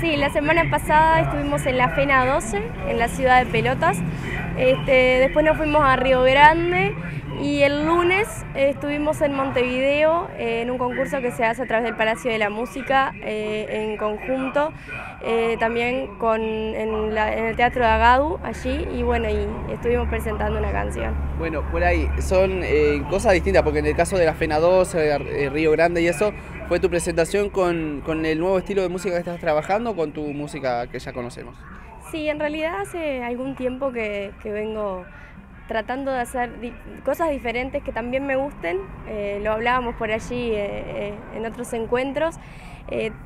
Sí, la semana pasada estuvimos en la FENA 12, en la ciudad de Pelotas. Este, después nos fuimos a Río Grande y el lunes estuvimos en Montevideo eh, en un concurso que se hace a través del Palacio de la Música eh, en conjunto, eh, también con, en, el Teatro de Agadu allí y bueno, y estuvimos presentando una canción. Bueno, por ahí son cosas distintas, porque en el caso de la FENA 12, Río Grande y eso, ¿fue tu presentación con, con el nuevo estilo de música que estás trabajando o con tu música que ya conocemos? Sí, en realidad hace algún tiempo que, vengo tratando de hacer cosas diferentes que también me gusten, eh, lo hablábamos por allí eh, eh, en otros encuentros,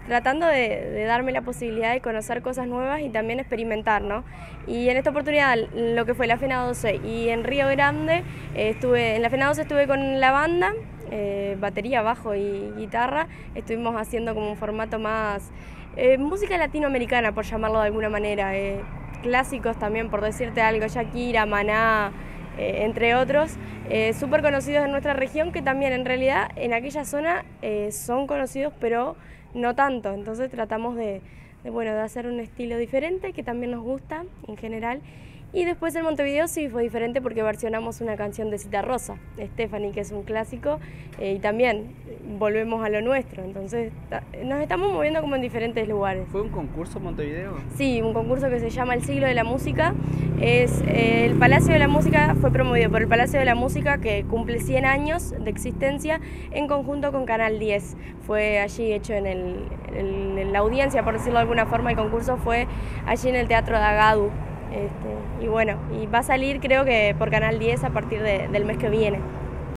tratando de, darme la posibilidad de conocer cosas nuevas y también experimentar, ¿no? Y en esta oportunidad, lo que fue la FENA 12 y en Río Grande, estuve, en la FENA 12 estuve con la banda, batería, bajo y guitarra, estuvimos haciendo como un formato más música latinoamericana, por llamarlo de alguna manera. Clásicos también, por decirte algo, Shakira, Maná, eh, entre otros, súper conocidos en nuestra región, que también en realidad en aquella zona son conocidos, pero no tanto. Entonces tratamos de, bueno, de hacer un estilo diferente que también nos gusta en general y después en Montevideo sí fue diferente porque versionamos una canción de Cita Rosa, Stephanie, que es un clásico, eh, y también volvemos a lo nuestro. Entonces nos estamos moviendo como en diferentes lugares. ¿Fue un concurso Montevideo? Sí, un concurso que se llama El Siglo de la Música. Es, eh, el Palacio de la Música fue promovido por el Palacio de la Música que cumple 100 años de existencia en conjunto con Canal 10. Fue allí hecho en, el, en la audiencia, por decirlo de alguna forma, el concurso fue allí en el Teatro de Agadu. Este, y bueno, y va a salir creo que por Canal 10 a partir del mes que viene.